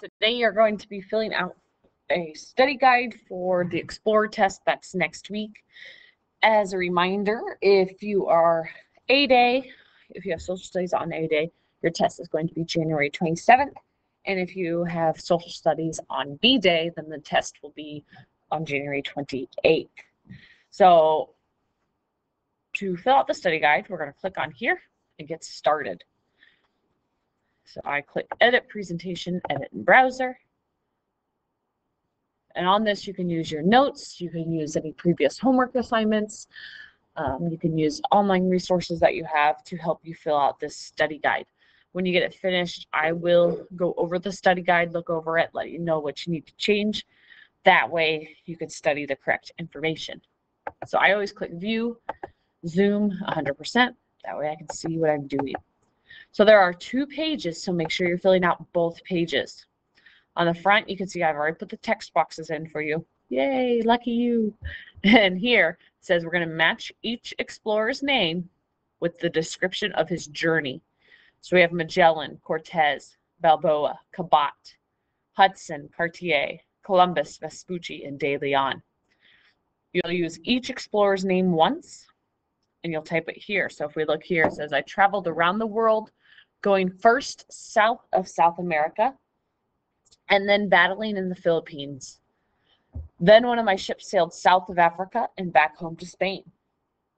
Today you're going to be filling out a study guide for the Explorer test that's next week. As a reminder, if you are A Day, if you have social studies on A Day, your test is going to be January 27th. And if you have social studies on B Day, then the test will be on January 28th. So to fill out the study guide, we're going to click on here and get started. So I click edit presentation, edit in browser. And on this, you can use your notes. You can use any previous homework assignments. Um, you can use online resources that you have to help you fill out this study guide. When you get it finished, I will go over the study guide, look over it, let you know what you need to change. That way you can study the correct information. So I always click view, zoom 100%. That way I can see what I'm doing. So there are two pages, so make sure you're filling out both pages. On the front, you can see I've already put the text boxes in for you. Yay, lucky you. And here says we're going to match each explorer's name with the description of his journey. So we have Magellan, Cortez, Balboa, Cabot, Hudson, Cartier, Columbus, Vespucci, and De Leon. You'll use each explorer's name once and you'll type it here. So if we look here, it says I traveled around the world going first south of South America and then battling in the Philippines. Then one of my ships sailed south of Africa and back home to Spain.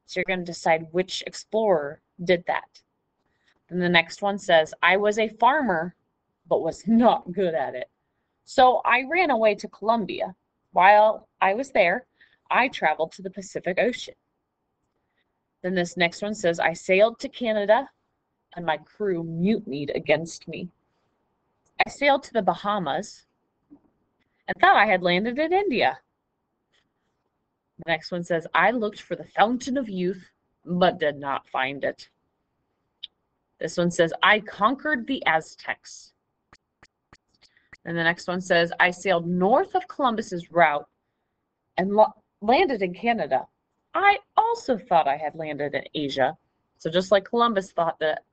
So you're going to decide which explorer did that. And the next one says, I was a farmer, but was not good at it. So I ran away to Colombia. While I was there, I traveled to the Pacific Ocean. Then this next one says, I sailed to Canada and my crew mutinied against me. I sailed to the Bahamas and thought I had landed in India. The next one says, I looked for the fountain of youth, but did not find it. This one says, I conquered the Aztecs. And the next one says, I sailed north of Columbus's route and landed in Canada. I also thought I had landed in Asia. So just like Columbus thought that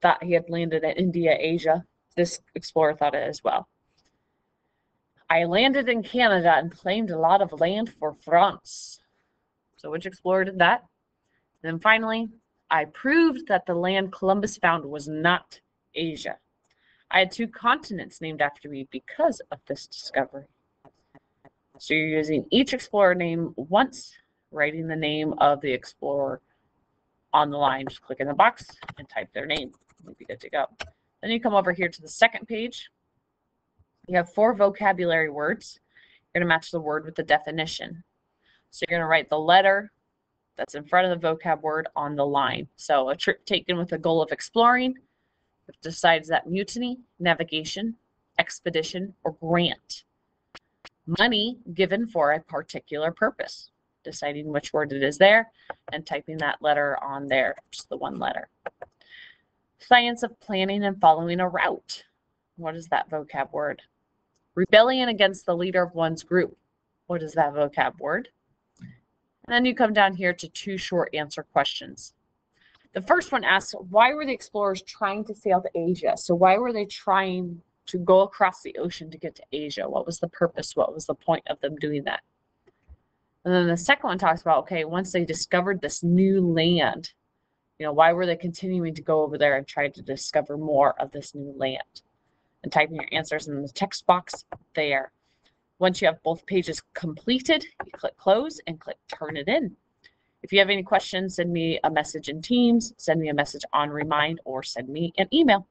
thought he had landed in India, Asia, this explorer thought it as well. I landed in Canada and claimed a lot of land for France. So which explorer did that? And then finally, I proved that the land Columbus found was not Asia. I had two continents named after me because of this discovery. So you're using each explorer name once writing the name of the explorer on the line. Just click in the box and type their name. You'll be good to go. Then you come over here to the second page. You have four vocabulary words. You're going to match the word with the definition. So you're going to write the letter that's in front of the vocab word on the line. So a trip taken with the goal of exploring decides that mutiny, navigation, expedition, or grant. Money given for a particular purpose deciding which word it is there and typing that letter on there, just the one letter. Science of planning and following a route. What is that vocab word? Rebellion against the leader of one's group. What is that vocab word? And then you come down here to two short answer questions. The first one asks, why were the explorers trying to sail to Asia? So why were they trying to go across the ocean to get to Asia? What was the purpose? What was the point of them doing that? And then the second one talks about, okay, once they discovered this new land, you know, why were they continuing to go over there and try to discover more of this new land? And typing your answers in the text box there. Once you have both pages completed, you click close and click turn it in. If you have any questions, send me a message in Teams, send me a message on Remind, or send me an email.